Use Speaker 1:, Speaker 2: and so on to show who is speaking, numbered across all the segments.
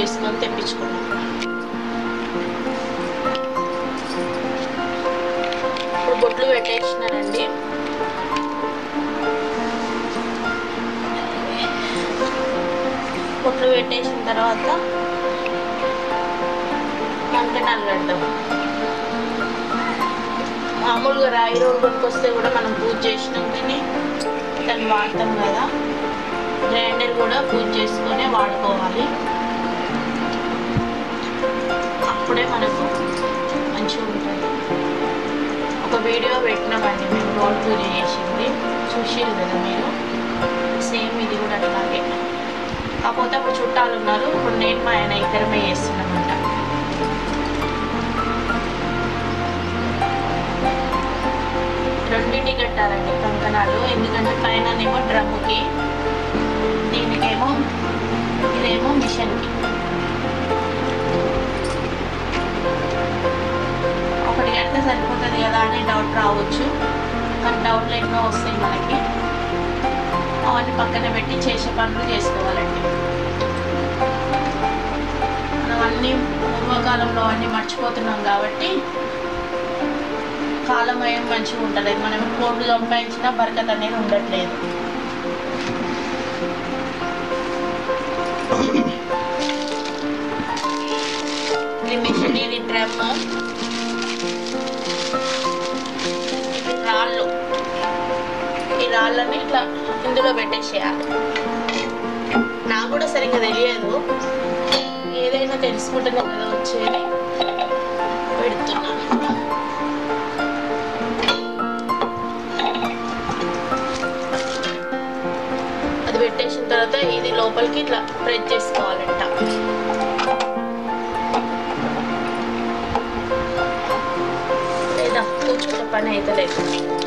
Speaker 1: ఆన్లైన్లో బుక్ చేసుకొని తెప్పించుకున్నాం. ఇప్పుడు బొట్లు పెట్టేసినానండి. బొట్లు పెట్టేసిన తర్వాత కంకణాలు కడతాం మామూలుగా రాయి రోడ్ కొట్టుకొస్తే కూడా మనం పూజ చేసినాకనే దాన్ని వాడతాం కదా. గ్రైండర్ కూడా పూజ చేసుకొని వాడుకోవాలి. అప్పుడే మనకు మంచిగా ఉంటుంది. ఒక వీడియో పెట్టినామండి మేము రోడ్ పూజ చేసింది. చూసేది కదా మీరు? సేమ్ ఇది కూడా అట్లాగే. కాకపోతే అప్పుడు చుట్టాలు ఉన్నారు. ఇప్పుడు నేను మా ఆయన ఇద్దరమే చేస్తున్నామంట. రెండింటి కట్టాలండి కంకణాలు. ఎందుకంటే పైననేమో డ్రమ్ముకి దీనికేమో ఇదేమో మిషన్కి. ఒకటి కడితే సరిపోతుంది కదా అని డౌట్ రావచ్చు. కానీ డౌట్లు ఎన్నో వస్తాయి మనకి. అవన్నీ పక్కన పెట్టి చేసే పనులు చేసుకోవాలండి. మనం అన్నీ పూర్వకాలంలో అన్నీ మర్చిపోతున్నాం కాబట్టి కాలం ఏం మంచిగా ఉండలేదు మనం కోట్లు సంపాదించినా బరకత్ అనేది ఉండట్లేదు. ఇది మిషన్ ఇది డ్రమ్ ఇట్లా ఇందులో పెట్టేసేయాలి నాకు కూడా సరిగ్గా తెలియదు. ఏదైనా తెలుసుకుంటేనే కదా వచ్చేది. పెడుతున్నాను అది పెట్టేసిన తర్వాత ఇది లోపలికి ఇట్లా ప్రెస్ చేసుకోవాలంట. లేదా కూర్చుంటే పని అయితే లేదు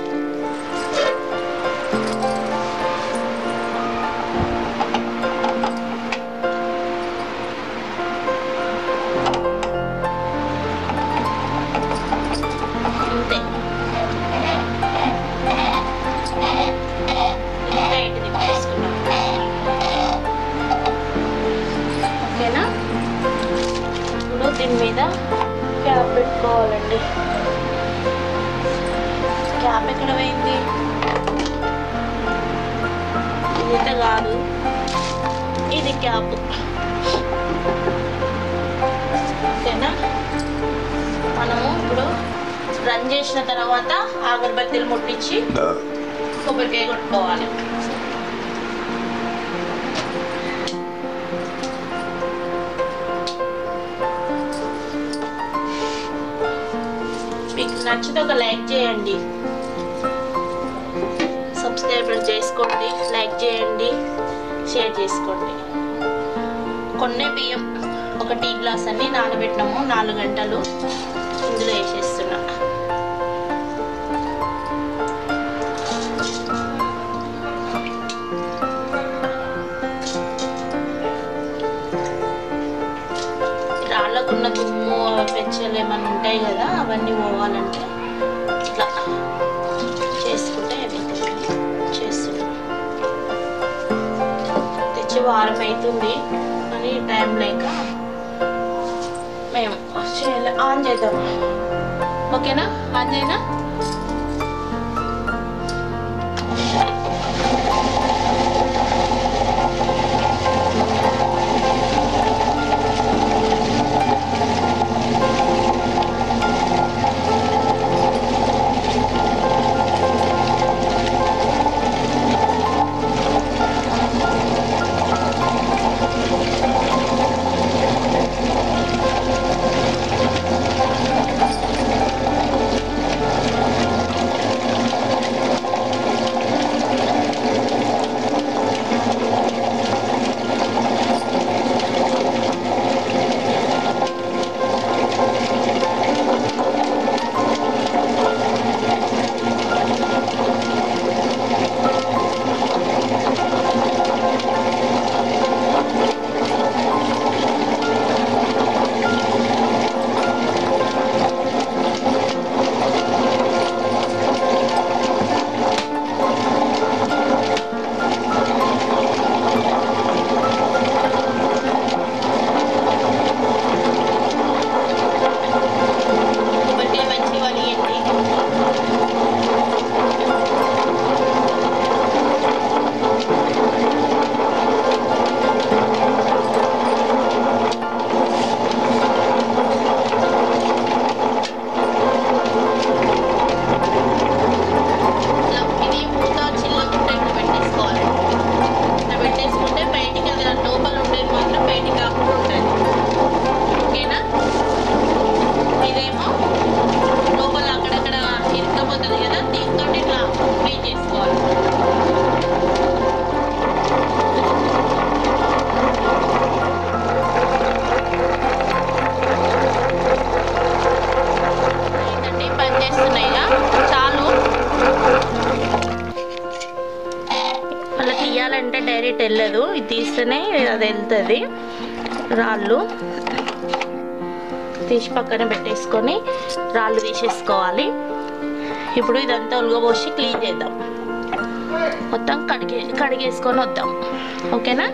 Speaker 1: దీని మీద క్యాప్ పెట్టుకోవాలండి. క్యాప్ ఎక్కడ పోయింది ఇదైతే కాదు. ఇది క్యాప్. ఓకేనా? మనము ఇప్పుడు రన్ చేసిన తర్వాత అగరబత్తీలు ముట్టించి కొబ్బరికాయ కొట్టుకోవాలి. ఒక లైక్ చేయండి. సబ్స్క్రైబర్ చేసుకోండి లైక్ చేయండి షేర్ చేసుకోండి. కొన్ని బియ్యం ఒక టీ గ్లాస్ అన్ని నానబెట్టినాము నాలుగు గంటలు ఇందులో వేసేస్తున్నా. రాళ్ళకున్న దుమ్ము పెచ్చలు ఏమైనా ఉంటాయి కదా అవన్నీ పోవాలంటే వారం అవుతుంది అని టైం లేక మేము ఆన్ చేద్దాం. ఓకేనా? ఆన్ చేయనా? వెళ్ళదు. ఇది తీస్తేనే అది వెళ్తుంది. రాళ్ళు తీసి పక్కన పెట్టేసుకొని రాళ్ళు తీసేసుకోవాలి. ఇప్పుడు ఇదంతా ఉలగబోసి క్లీన్ చేద్దాం. మొత్తం కడిగే కడిగేసుకొని వద్దాం. ఓకేనా?